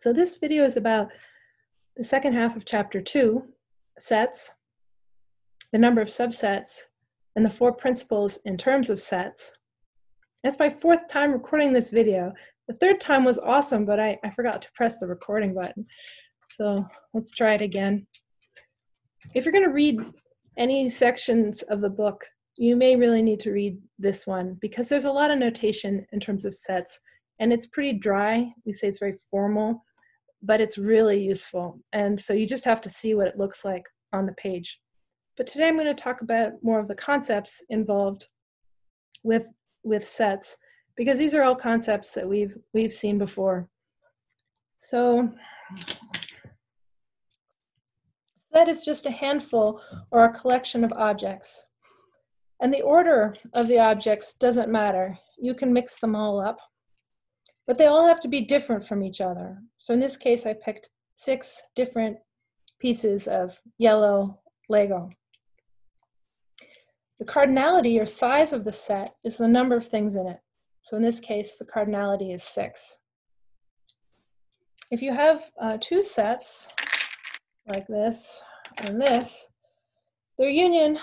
So this video is about the second half of chapter two, sets, the number of subsets, and the four principles in terms of sets. That's my fourth time recording this video. The third time was awesome, but I, I forgot to press the recording button. So let's try it again. If you're going to read any sections of the book, you may really need to read this one because there's a lot of notation in terms of sets and it's pretty dry. We say it's very formal, but it's really useful. And so you just have to see what it looks like on the page. But today I'm going to talk about more of the concepts involved with with sets because these are all concepts that we've we've seen before. So set is just a handful or a collection of objects. And the order of the objects doesn't matter. You can mix them all up. But they all have to be different from each other. So in this case, I picked six different pieces of yellow Lego. The cardinality or size of the set is the number of things in it. So in this case, the cardinality is six. If you have uh, two sets, like this and this, their union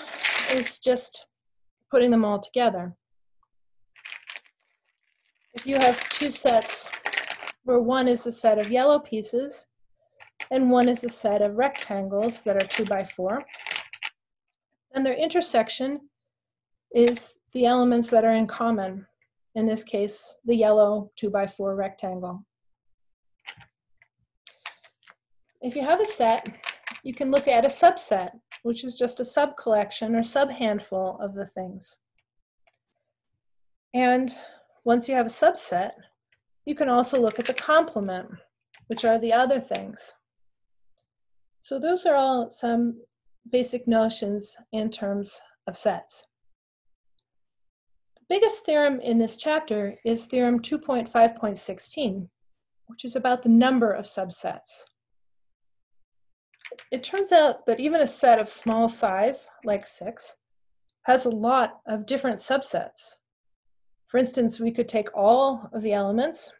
is just putting them all together. You have two sets where one is the set of yellow pieces and one is the set of rectangles that are two by four, and their intersection is the elements that are in common. In this case, the yellow two by four rectangle. If you have a set, you can look at a subset, which is just a sub collection or sub handful of the things. And once you have a subset, you can also look at the complement, which are the other things. So those are all some basic notions in terms of sets. The biggest theorem in this chapter is theorem 2.5.16, which is about the number of subsets. It turns out that even a set of small size, like six, has a lot of different subsets. For instance, we could take all of the elements,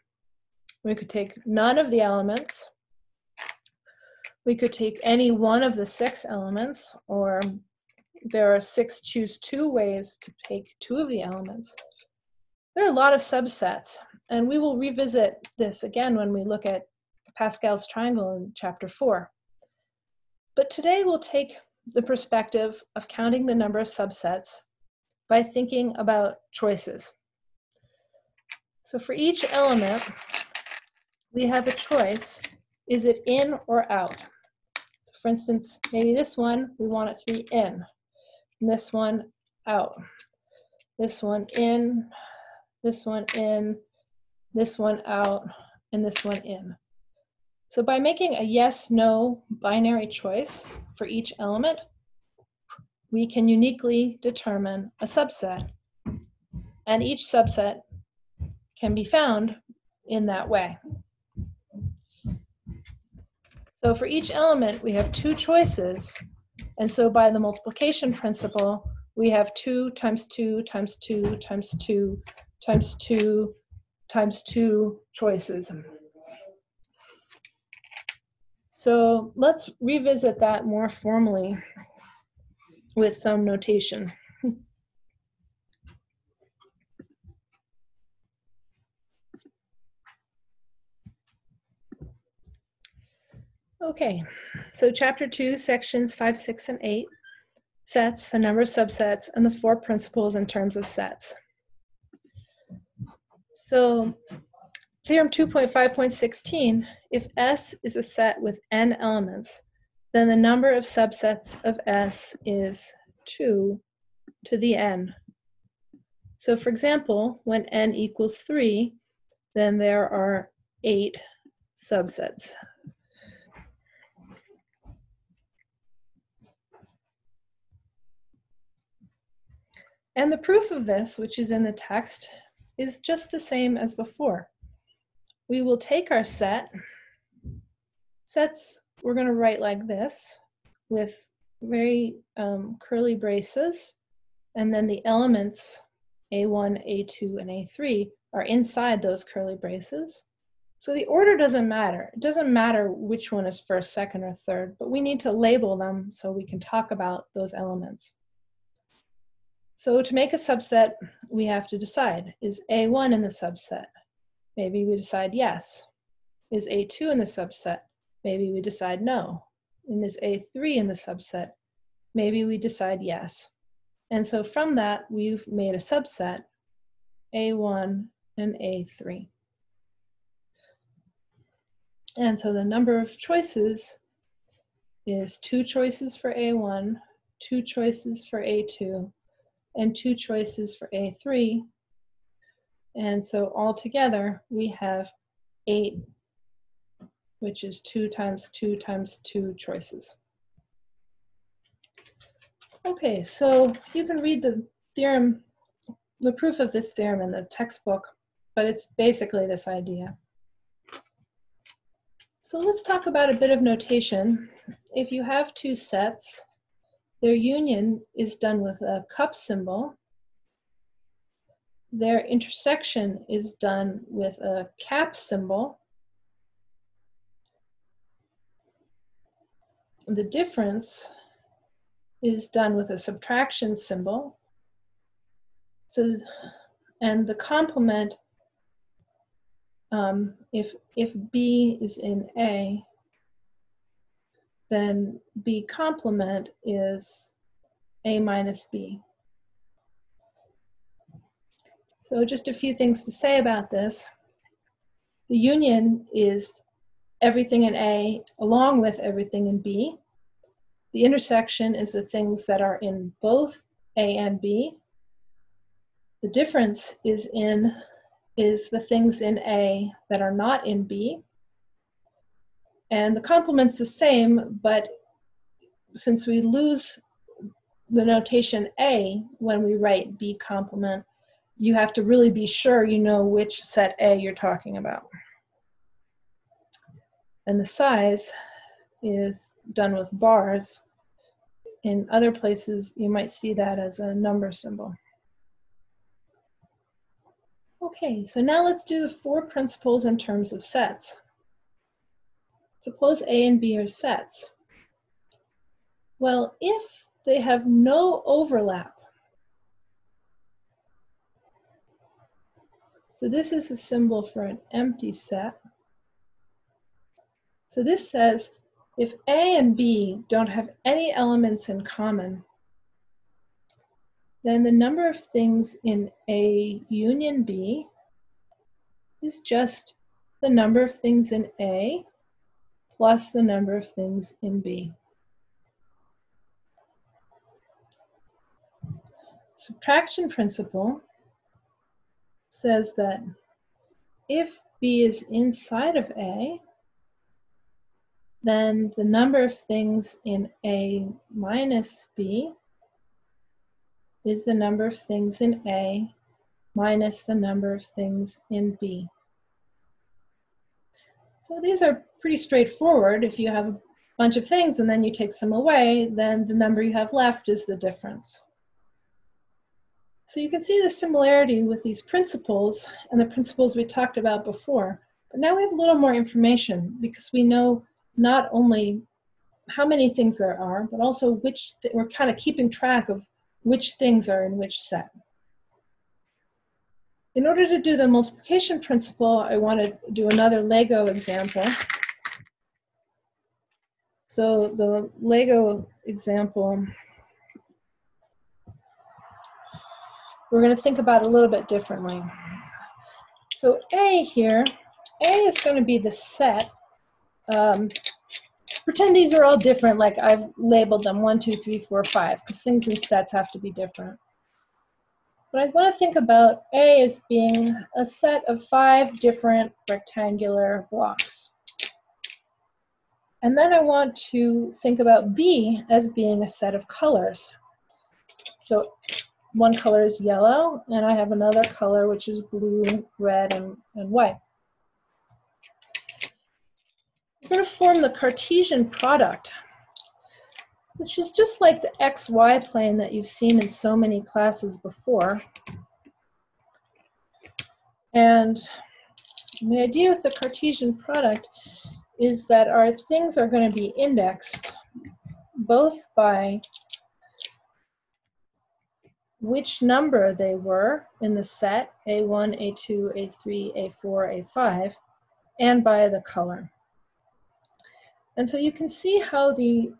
we could take none of the elements, we could take any one of the six elements, or there are six choose two ways to take two of the elements. There are a lot of subsets, and we will revisit this again when we look at Pascal's triangle in chapter four. But today we'll take the perspective of counting the number of subsets by thinking about choices. So for each element, we have a choice. Is it in or out? for instance, maybe this one, we want it to be in. And this one, out. This one in, this one in, this one out, and this one in. So by making a yes, no binary choice for each element, we can uniquely determine a subset. And each subset can be found in that way. So for each element, we have two choices. And so by the multiplication principle, we have 2 times 2 times 2 times 2 times 2 times 2 choices. So let's revisit that more formally with some notation. Okay, so chapter two, sections five, six, and eight, sets, the number of subsets, and the four principles in terms of sets. So theorem 2.5.16, if S is a set with n elements, then the number of subsets of S is 2 to the n. So for example, when n equals 3, then there are 8 subsets And the proof of this, which is in the text, is just the same as before. We will take our set, sets we're going to write like this with very um, curly braces, and then the elements A1, A2, and A3 are inside those curly braces. So the order doesn't matter. It doesn't matter which one is first, second, or third, but we need to label them so we can talk about those elements. So to make a subset, we have to decide, is A1 in the subset? Maybe we decide yes. Is A2 in the subset? Maybe we decide no. And is A3 in the subset? Maybe we decide yes. And so from that, we've made a subset, A1 and A3. And so the number of choices is two choices for A1, two choices for A2, and two choices for A3. And so altogether, we have eight, which is two times two times two choices. Okay, so you can read the theorem, the proof of this theorem in the textbook, but it's basically this idea. So let's talk about a bit of notation. If you have two sets, their union is done with a cup symbol. Their intersection is done with a cap symbol. The difference is done with a subtraction symbol. So, and the complement um, if, if B is in A, then B complement is A minus B. So just a few things to say about this. The union is everything in A along with everything in B. The intersection is the things that are in both A and B. The difference is in is the things in A that are not in B. And the complement's the same, but since we lose the notation A when we write B complement, you have to really be sure you know which set A you're talking about. And the size is done with bars. In other places, you might see that as a number symbol. Okay, so now let's do the four principles in terms of sets. Suppose A and B are sets. Well, if they have no overlap, so this is a symbol for an empty set. So this says if A and B don't have any elements in common, then the number of things in A union B is just the number of things in A plus the number of things in B. Subtraction principle says that if B is inside of A, then the number of things in A minus B is the number of things in A minus the number of things in B. So these are pretty straightforward. If you have a bunch of things and then you take some away, then the number you have left is the difference. So you can see the similarity with these principles and the principles we talked about before. But now we have a little more information because we know not only how many things there are, but also which, we're kind of keeping track of which things are in which set. In order to do the multiplication principle, I want to do another Lego example. So the Lego example, we're going to think about a little bit differently. So A here, A is going to be the set um, pretend these are all different, like I've labeled them one, two, three, four, five, because things in sets have to be different. But I want to think about A as being a set of five different rectangular blocks. And then I want to think about B as being a set of colors. So one color is yellow, and I have another color which is blue, red, and, and white. We're going to form the Cartesian product, which is just like the xy plane that you've seen in so many classes before. And the idea with the Cartesian product is that our things are going to be indexed both by which number they were in the set, A1, A2, A3, A4, A5, and by the color. And so you can see how the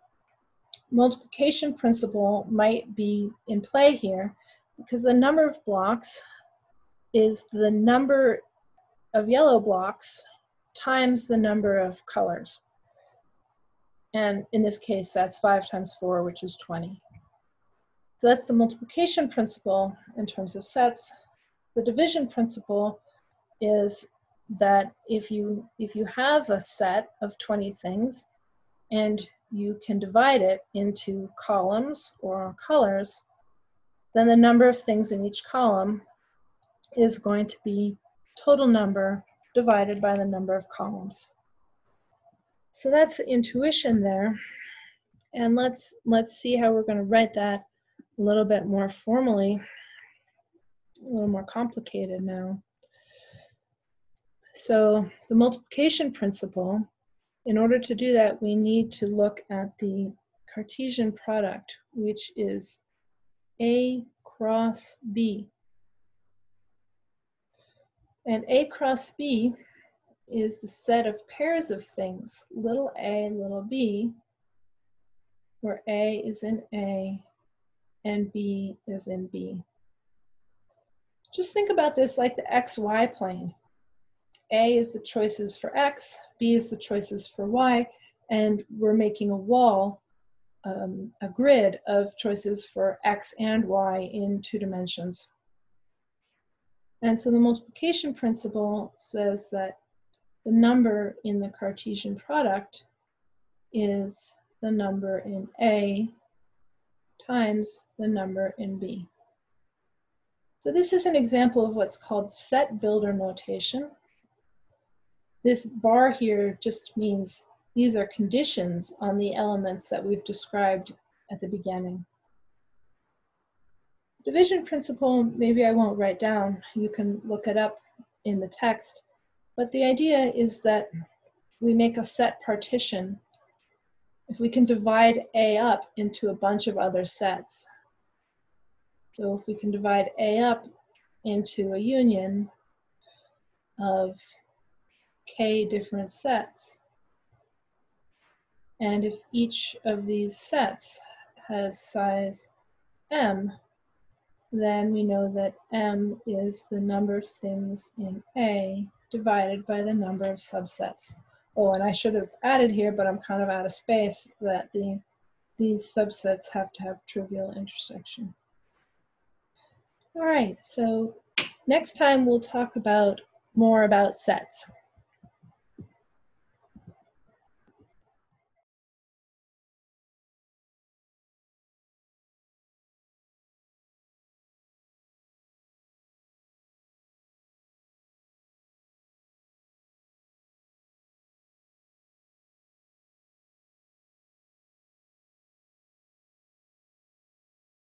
multiplication principle might be in play here because the number of blocks is the number of yellow blocks times the number of colors. And in this case, that's 5 times 4, which is 20. So that's the multiplication principle in terms of sets. The division principle is that if you if you have a set of 20 things and you can divide it into columns or colors, then the number of things in each column is going to be total number divided by the number of columns. So that's the intuition there. And let's let's see how we're going to write that a little bit more formally, a little more complicated now. So the multiplication principle, in order to do that, we need to look at the Cartesian product, which is A cross B. And A cross B is the set of pairs of things, little a, little b, where A is in A and B is in B. Just think about this like the XY plane. A is the choices for X, B is the choices for Y, and we're making a wall, um, a grid of choices for X and Y in two dimensions. And so the multiplication principle says that the number in the Cartesian product is the number in A times the number in B. So this is an example of what's called set builder notation. This bar here just means these are conditions on the elements that we've described at the beginning. Division principle, maybe I won't write down. You can look it up in the text. But the idea is that we make a set partition if we can divide A up into a bunch of other sets. So if we can divide A up into a union of K different sets, and if each of these sets has size M, then we know that M is the number of things in A divided by the number of subsets. Oh, and I should have added here, but I'm kind of out of space, that the these subsets have to have trivial intersection. All right, so next time we'll talk about more about sets.